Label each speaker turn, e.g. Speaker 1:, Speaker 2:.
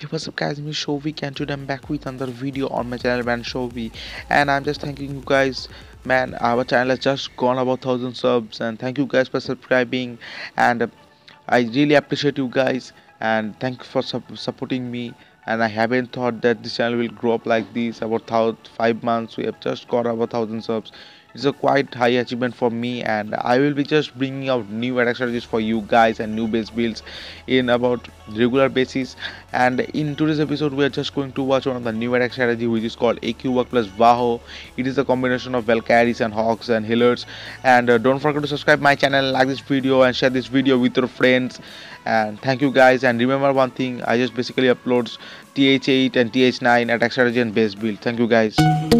Speaker 1: Hey what's up guys, me Souvik and today I'm back with another video on my channel Ransouvi and I'm just thanking you guys man. Our channel has just gone about 1000 subs and thank you guys for subscribing. And uh, I really appreciate you guys and thank you for su supporting me. And I haven't thought that this channel will grow up like this. About five months we have just got about 1000 subs it's a quite high achievement for me and i will be just bringing out new attack strategies for you guys and new base builds in about regular basis. And in today's episode we are just going to watch one of the new attack strategy which is called AQ Walk plus Vaho it is a combination of Valkyries and Hogs and Healers and uh, don't forget to subscribe my channel like this video and share this video with your friends. And thank you guys. And remember one thing i just basically uploads th8 and th9 attack strategy and base build. Thank you guys